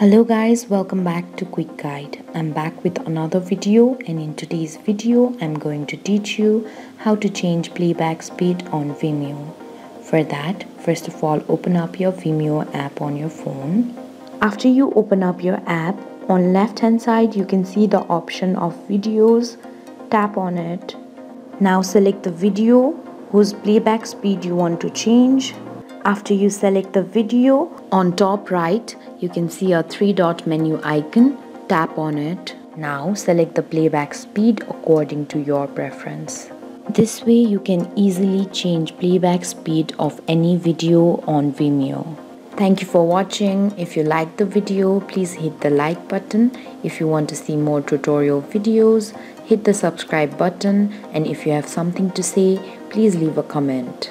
Hello guys, welcome back to Quick Guide. I'm back with another video and in today's video I'm going to teach you how to change playback speed on Vimeo. For that, first of all open up your Vimeo app on your phone. After you open up your app, on left hand side you can see the option of videos. Tap on it. Now select the video whose playback speed you want to change after you select the video, on top right, you can see a three dot menu icon. Tap on it. Now select the playback speed according to your preference. This way you can easily change playback speed of any video on Vimeo. Thank you for watching. If you liked the video, please hit the like button. If you want to see more tutorial videos, hit the subscribe button. And if you have something to say, please leave a comment.